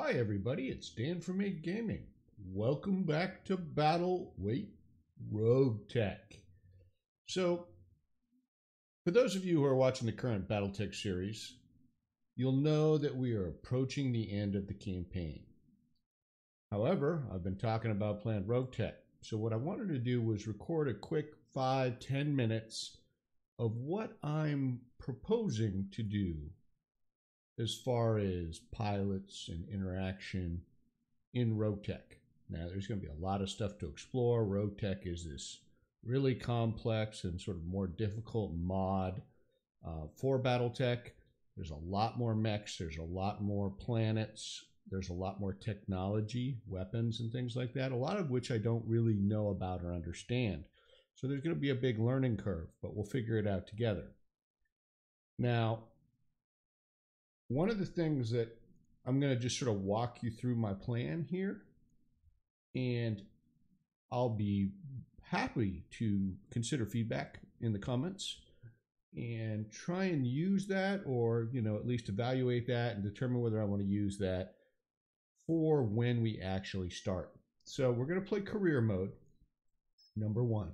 Hi, everybody. It's Dan from Eight Gaming. Welcome back to Battle. Wait, Rogue Tech. So, for those of you who are watching the current BattleTech series, you'll know that we are approaching the end of the campaign. However, I've been talking about playing Rogue Tech. So, what I wanted to do was record a quick five, ten minutes of what I'm proposing to do as far as pilots and interaction in Rogue Tech. Now, there's going to be a lot of stuff to explore. Rogue Tech is this really complex and sort of more difficult mod uh, for Battletech. There's a lot more mechs, there's a lot more planets, there's a lot more technology, weapons, and things like that, a lot of which I don't really know about or understand. So there's going to be a big learning curve, but we'll figure it out together. Now, one of the things that I'm going to just sort of walk you through my plan here, and I'll be happy to consider feedback in the comments and try and use that or you know at least evaluate that and determine whether I want to use that for when we actually start. So we're going to play career mode number 1.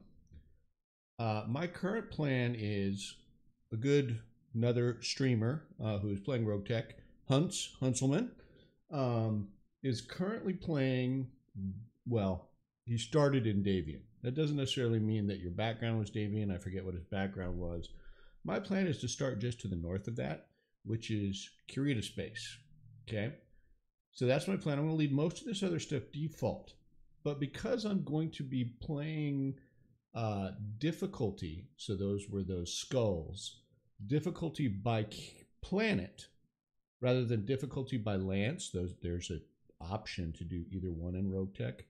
Uh, my current plan is a good another streamer uh, who is playing Rogue Tech, Hunts Hunselman, um, is currently playing. Well, he started in Davion. That doesn't necessarily mean that your background was Davion. I forget what his background was. My plan is to start just to the north of that, which is Kurita space. Okay, so that's my plan. I'm going to leave most of this other stuff default, but because I'm going to be playing uh, difficulty, so those were those skulls difficulty by planet rather than difficulty by lance. Those there's an option to do either one in Rogue Tech.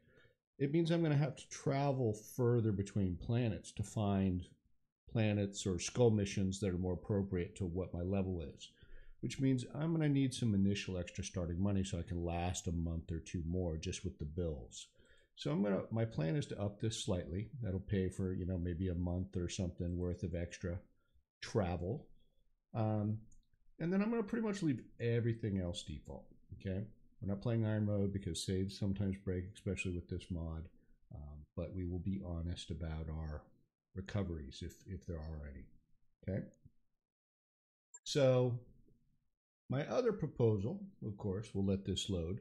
It means I'm going to have to travel further between planets to find planets or skull missions that are more appropriate to what my level is. Which means I'm going to need some initial extra starting money so I can last a month or two more just with the bills. So I'm gonna. My plan is to up this slightly. That'll pay for you know maybe a month or something worth of extra travel. Um, and then I'm going to pretty much leave everything else default. Okay. We're not playing iron mode because saves sometimes break, especially with this mod. Um, but we will be honest about our recoveries if, if there are any. Okay. So my other proposal, of course, we'll let this load.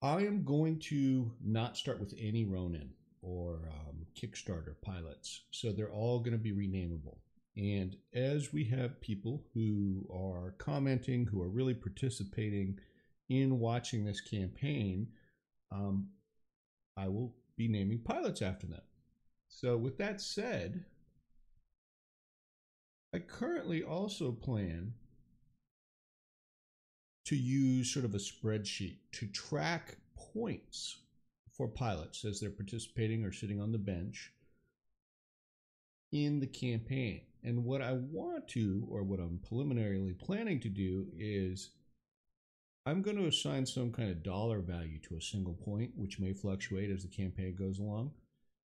I am going to not start with any Ronin or um, Kickstarter pilots. So they're all going to be renamable. And as we have people who are commenting, who are really participating in watching this campaign, um, I will be naming pilots after them. So, with that said, I currently also plan to use sort of a spreadsheet to track points for pilots as they're participating or sitting on the bench in the campaign. And what I want to, or what I'm preliminarily planning to do, is I'm going to assign some kind of dollar value to a single point, which may fluctuate as the campaign goes along.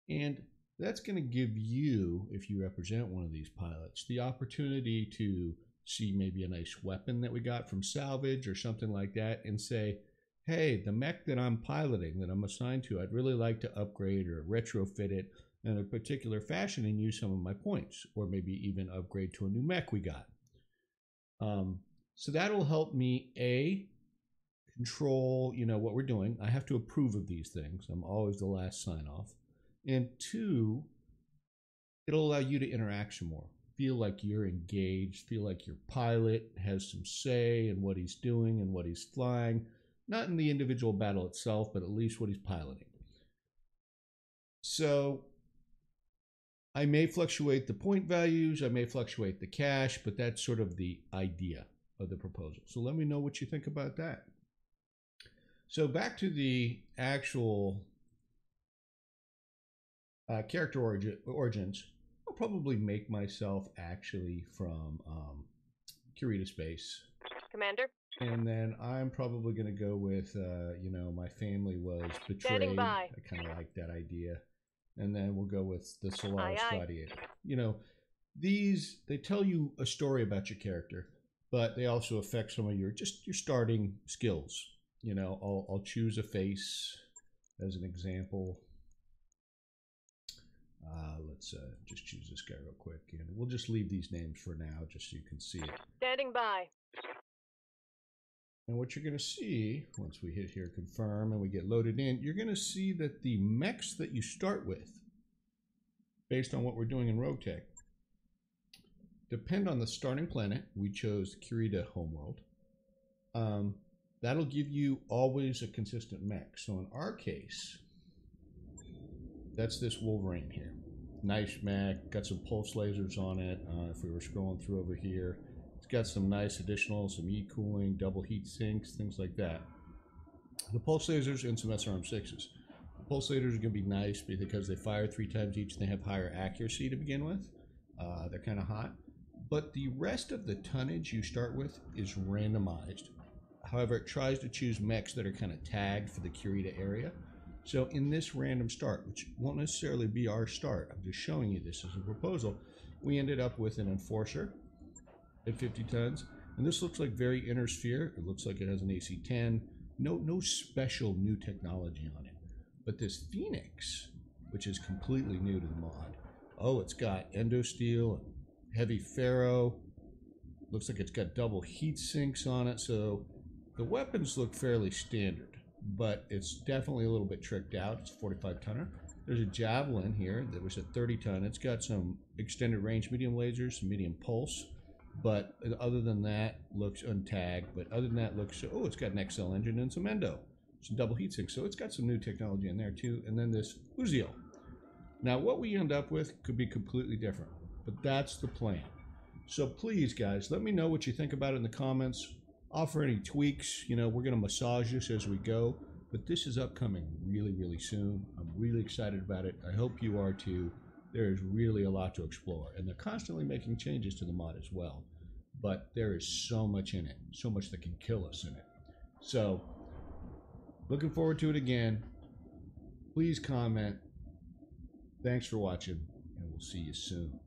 And that's going to give you, if you represent one of these pilots, the opportunity to see maybe a nice weapon that we got from salvage or something like that and say, hey, the mech that I'm piloting, that I'm assigned to, I'd really like to upgrade or retrofit it in a particular fashion and use some of my points, or maybe even upgrade to a new mech we got. Um, so that'll help me a control, you know, what we're doing. I have to approve of these things. I'm always the last sign off. And two, it'll allow you to interact some more. Feel like you're engaged. Feel like your pilot has some say in what he's doing and what he's flying. Not in the individual battle itself, but at least what he's piloting. So I may fluctuate the point values, I may fluctuate the cash, but that's sort of the idea of the proposal. So let me know what you think about that. So back to the actual uh, character origin, origins. I'll probably make myself actually from um, Kurita Space. Commander. And then I'm probably going to go with, uh, you know, my family was betrayed. I kind of like that idea and then we'll go with the Solaris aye, aye. Gladiator. You know, these they tell you a story about your character, but they also affect some of your just your starting skills. You know, I'll, I'll choose a face as an example. Uh, let's uh, just choose this guy real quick, and we'll just leave these names for now, just so you can see it. Standing by. And what you're going to see once we hit here confirm and we get loaded in, you're going to see that the mechs that you start with, based on what we're doing in RogueTech, depend on the starting planet. We chose Kurita Homeworld. Um, that'll give you always a consistent mech. So in our case, that's this Wolverine here. Nice mech, got some pulse lasers on it. Uh, if we were scrolling through over here, got some nice additional, some e-cooling, double heat sinks, things like that. The pulse lasers and some SRM6s. The pulse lasers are going to be nice because they fire three times each and they have higher accuracy to begin with. Uh, they're kind of hot. But the rest of the tonnage you start with is randomized. However, it tries to choose mechs that are kind of tagged for the Kurita area. So in this random start, which won't necessarily be our start, I'm just showing you this as a proposal, we ended up with an Enforcer at 50 tons. And this looks like very inner sphere. It looks like it has an AC-10. No, no special new technology on it. But this Phoenix, which is completely new to the mod, oh, it's got endosteel, heavy ferro. Looks like it's got double heat sinks on it. So the weapons look fairly standard but it's definitely a little bit tricked out. It's 45 tonner. There's a Javelin here that was at 30 ton. It's got some extended range medium lasers, medium pulse, but other than that, looks untagged. But other than that, looks oh, it's got an XL engine and some endo, some double heat sinks. So it's got some new technology in there too. And then this Uziel. Now, what we end up with could be completely different, but that's the plan. So please, guys, let me know what you think about it in the comments offer any tweaks. You know, we're going to massage this as we go, but this is upcoming really, really soon. I'm really excited about it. I hope you are too. There is really a lot to explore, and they're constantly making changes to the mod as well. But there is so much in it, so much that can kill us in it. So, looking forward to it again. Please comment. Thanks for watching, and we'll see you soon.